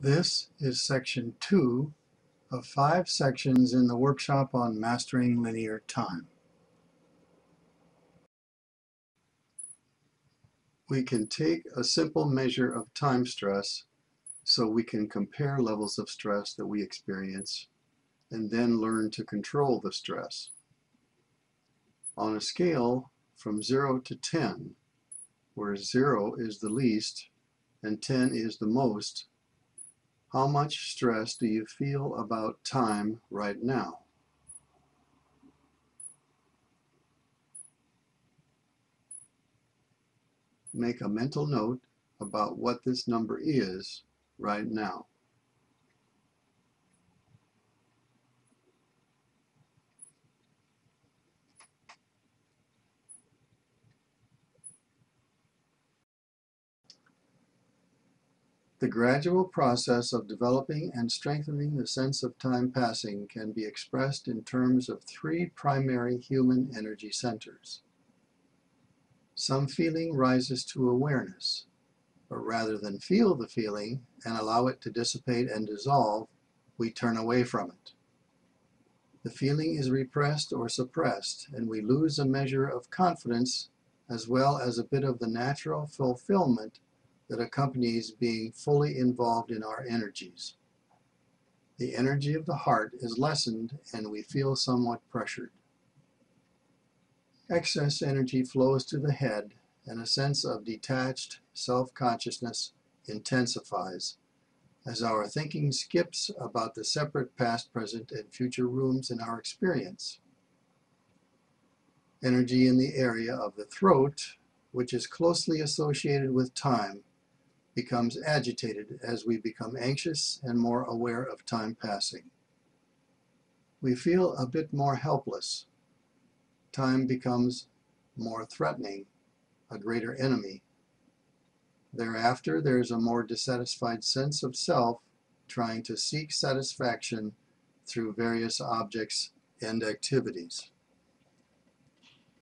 This is section two of five sections in the workshop on mastering linear time. We can take a simple measure of time stress so we can compare levels of stress that we experience and then learn to control the stress. On a scale from 0 to 10, where 0 is the least and 10 is the most, how much stress do you feel about time right now? Make a mental note about what this number is right now. The gradual process of developing and strengthening the sense of time passing can be expressed in terms of three primary human energy centers. Some feeling rises to awareness, but rather than feel the feeling and allow it to dissipate and dissolve, we turn away from it. The feeling is repressed or suppressed, and we lose a measure of confidence as well as a bit of the natural fulfillment that accompanies being fully involved in our energies. The energy of the heart is lessened and we feel somewhat pressured. Excess energy flows to the head and a sense of detached self-consciousness intensifies as our thinking skips about the separate past, present, and future rooms in our experience. Energy in the area of the throat, which is closely associated with time, becomes agitated as we become anxious and more aware of time passing. We feel a bit more helpless. Time becomes more threatening, a greater enemy. Thereafter, there is a more dissatisfied sense of self trying to seek satisfaction through various objects and activities.